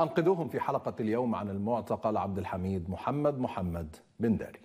أنقذوهم في حلقة اليوم عن المعتقل عبد الحميد محمد محمد بن داري.